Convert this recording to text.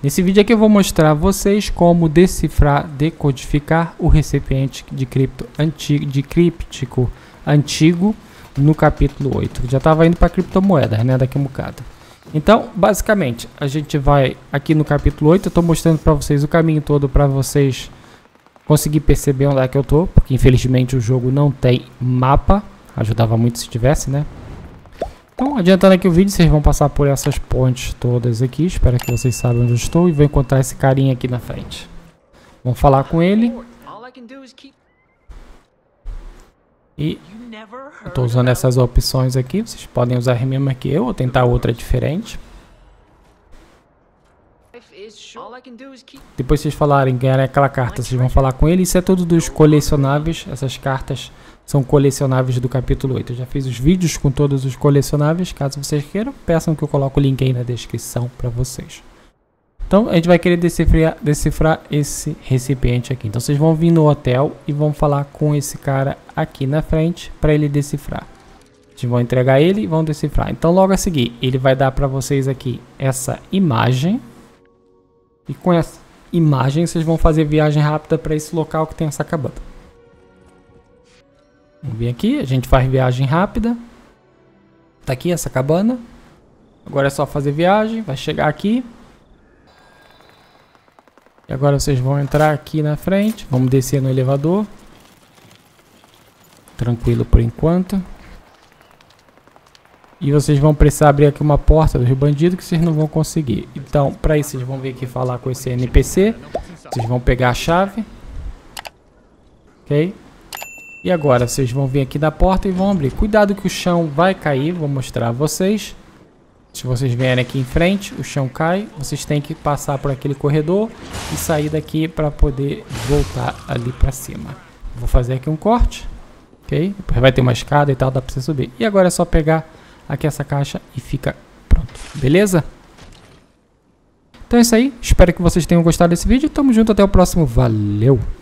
Nesse vídeo aqui eu vou mostrar a vocês como decifrar, decodificar o recipiente de cripto antigo, de críptico antigo no capítulo 8. Já estava indo para criptomoedas, né, daqui a um bocado. Então, basicamente, a gente vai aqui no capítulo 8, eu estou mostrando para vocês o caminho todo para vocês conseguir perceber onde é que eu tô, porque infelizmente o jogo não tem mapa. Ajudava muito se tivesse, né? Então, adiantando aqui o vídeo, vocês vão passar por essas pontes todas aqui. Espero que vocês saibam onde eu estou e vão encontrar esse carinha aqui na frente. Vamos falar com ele. E eu usando essas opções aqui. Vocês podem usar a mesma que eu ou tentar outra diferente. Depois vocês falarem, ganhar aquela carta, vocês vão falar com ele. Isso é tudo dos colecionáveis. Essas cartas são colecionáveis do capítulo 8. Eu já fiz os vídeos com todos os colecionáveis. Caso vocês queiram, peçam que eu coloque o link aí na descrição para vocês. Então, a gente vai querer decifrar, decifrar esse recipiente aqui. Então, vocês vão vir no hotel e vão falar com esse cara aqui na frente para ele decifrar. Vocês vão entregar ele e vão decifrar. Então, logo a seguir, ele vai dar para vocês aqui essa imagem. E com essa imagem, vocês vão fazer viagem rápida para esse local que tem essa cabana. Vamos vir aqui, a gente faz viagem rápida. Tá aqui essa cabana. Agora é só fazer viagem, vai chegar aqui. E agora vocês vão entrar aqui na frente. Vamos descer no elevador. Tranquilo por enquanto. E vocês vão precisar abrir aqui uma porta do Rio Bandido que vocês não vão conseguir. Então, para isso, vocês vão vir aqui falar com esse NPC. Vocês vão pegar a chave. Ok? E agora vocês vão vir aqui da porta e vão abrir. Cuidado que o chão vai cair, vou mostrar a vocês. Se vocês vierem aqui em frente, o chão cai. Vocês têm que passar por aquele corredor e sair daqui para poder voltar ali para cima. Vou fazer aqui um corte. Ok? Depois vai ter uma escada e tal, dá para você subir. E agora é só pegar aqui essa caixa e fica pronto. Beleza? Então é isso aí. Espero que vocês tenham gostado desse vídeo. Tamo junto até o próximo. Valeu!